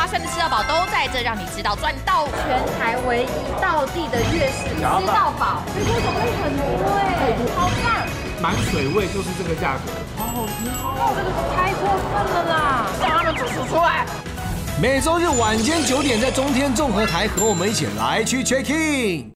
发生的吃到宝都在这，让你知道赚到全台唯一到地的月式吃到宝，水果种类很多哎，好棒！满水位就是这个价格，好好吃哦！这个太过分了啦，让他们主出来。每周日晚间九点，在中天综合台和我们一起来去 check in。